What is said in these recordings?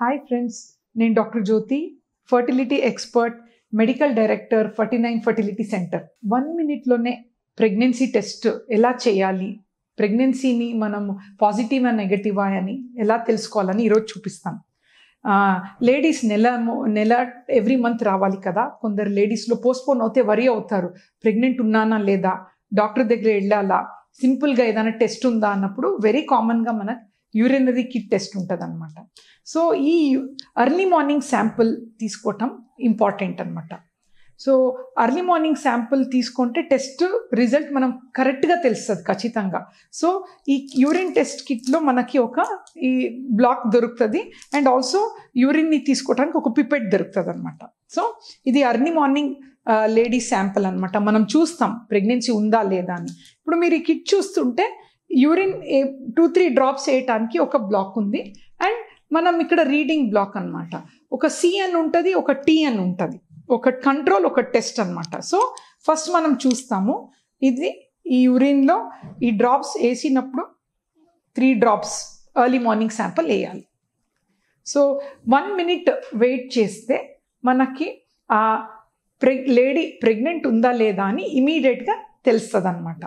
Hi friends నేను doctor Jyothi fertility expert medical director Ferty nine fertility centre one మినిట్లోనే pregnancy test ఎలా చేయాలి? ప్రెగ్నెన్సీని మనం positive and నెగటివా అని ఎలా తెలుసుకోవాలని ఈరోజు చూపిస్తాను లేడీస్ నెల నెల ఎవ్రీ మంత్ రావాలి కదా? కొందరు లేడీస్లో పోస్ట్పోన్ అవుతే వరి అవుతారు. ప్రెగ్నెంట్ ఉన్నానా లేదా? డాక్టర్ దగ్గర వెళ్ళాలా? సింపుల్గా ఏదైనా టెస్ట్ ఉందా? అన్నప్పుడు వెరీ కామన్గా మనకు యూరినరీ కిట్ టెస్ట్ ఉంటుంది అనమాట సో ఈ అర్లీ మార్నింగ్ శాంపుల్ తీసుకోవటం ఇంపార్టెంట్ అనమాట సో అర్లీ మార్నింగ్ శాంపుల్ తీసుకుంటే టెస్ట్ రిజల్ట్ మనం కరెక్ట్గా తెలుస్తుంది ఖచ్చితంగా. సో ఈ యూరిన్ టెస్ట్ కిట్లో మనకి ఒక ఈ బ్లాక్ దొరుకుతుంది అండ్ ఆల్సో యూరిన్ని తీసుకోవడానికి ఒక పిపెట్ దొరుకుతుంది అనమాట సో ఇది అర్లీ మార్నింగ్ లేడీస్ శాంపుల్ అనమాట మనం చూస్తాం ప్రెగ్నెన్సీ ఉందా లేదా అని. ఇప్పుడు మీరు ఈ కిట్ చూస్తుంటే యూరిన్ టూ త్రీ డ్రాప్స్ వేయటానికి ఒక బ్లాక్ ఉంది. అండ్ మనం ఇక్కడ రీడింగ్ బ్లాక్ అనమాట ఒక సిఎన్ ఉంటుంది ఒక టీఎన్ ఉంటుంది. ఒక కంట్రోల్ ఒక టెస్ట్ అనమాట సో ఫస్ట్ మనం చూస్తాము. ఇది ఈ యూరిన్లో ఈ డ్రాప్స్ వేసినప్పుడు three drops early morning sample వేయాలి. సో వన్ మినిట్ వెయిట్ చేస్తే మనకి ఆ ప్రె లేడీ ప్రెగ్నెంట్ ఉందా లేదా అని ఇమీడియట్గా తెలుస్తుంది అనమాట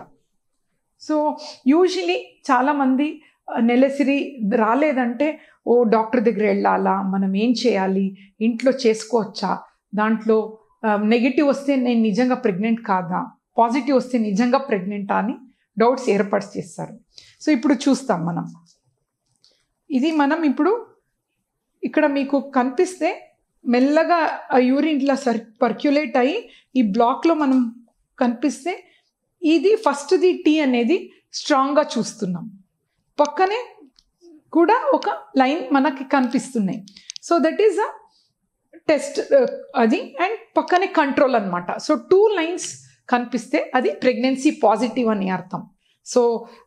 సో యూజువలీ చాలామంది నెలసిరి రాలేదంటే ఓ డాక్టర్ దగ్గర వెళ్ళాలా? మనం ఏం చేయాలి? ఇంట్లో చేసుకోవచ్చా? దాంట్లో నెగిటివ్ వస్తే నేను నిజంగా ప్రెగ్నెంట్ కాదా? పాజిటివ్ వస్తే నిజంగా ప్రెగ్నెంటా? అని డౌట్స్ ఏర్పాటు చేస్తారు. సో ఇప్పుడు చూస్తాం మనం. ఇది మనం ఇప్పుడు ఇక్కడ మీకు కనిపిస్తే మెల్లగా ఆ యూరిన్ ఇట్లా సర్ పర్క్యులేట్ అయ్యి ఈ బ్లాక్లో మనం కనిపిస్తే ఇది ఫస్ట్ది టీ అనేది స్ట్రాంగ్గా చూస్తున్నాం. పక్కనే కూడా ఒక లైన్ మనకి కనిపిస్తున్నాయి. So that is a test అది అండ్ పక్కనే కంట్రోల్ అనమాట సో టూ లైన్స్ కనిపిస్తే అది ప్రెగ్నెన్సీ పాజిటివ్ అని అర్థం. సో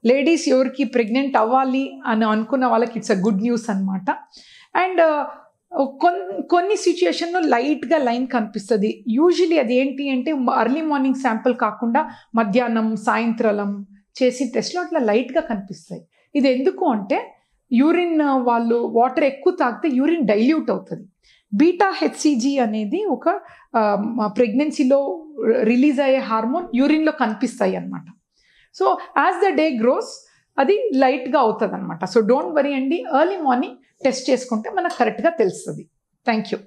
లేడీస్ ఎవరికి ప్రెగ్నెంట్ అవ్వాలి అని అనుకున్న వాళ్ళకి ఇట్స్ అ గుడ్ న్యూస్ అనమాట అండ్ కొన్ని కొన్ని సిచ్యుయేషన్లో లైట్గా లైన్ కనిపిస్తుంది. యూజువలీ అది ఏంటి అంటే అర్లీ మార్నింగ్ శాంపుల్ కాకుండా మధ్యాహ్నం సాయంత్రం చేసి టెస్ట్లో అట్లా లైట్గా కనిపిస్తాయి. ఇది ఎందుకు అంటే యూరిన్ వాళ్ళు వాటర్ ఎక్కువ తాగితే యూరిన్ డైల్యూట్ అవుతుంది. బీటా హెచ్సిజీ అనేది ఒక ప్రెగ్నెన్సీలో రిలీజ్ అయ్యే హార్మోన్ యూరిన్లో కనిపిస్తాయి అనమాట so as the day grows అది లైట్గా అవుతుంది అనమాట సో డోంట్ వరీ అండి. ఎర్లీ మార్నింగ్ టెస్ట్ చేసుకుంటే మనకు కరెక్ట్గా తెలుస్తుంది. Thank you